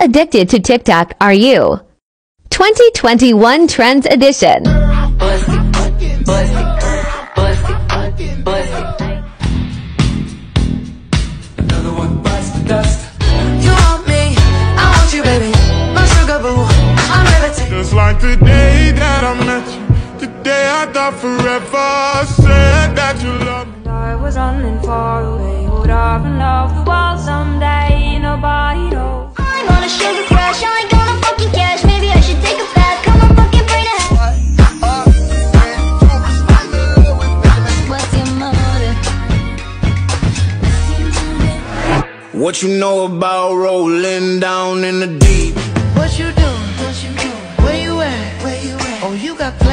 addicted to TikTok are you? 2021 Trends Edition. Bust it, bust it, bust it, bust it. Another one bites the dust. You want me, I want you, baby. My sugar boo, I'm riveting. Just like the day that I met you, the day I thought forever said that you loved me. I was running far away. Would I run off What you know about rolling down in the deep? What you doing? What you doing? Where you at? Where you at? Oh, you got.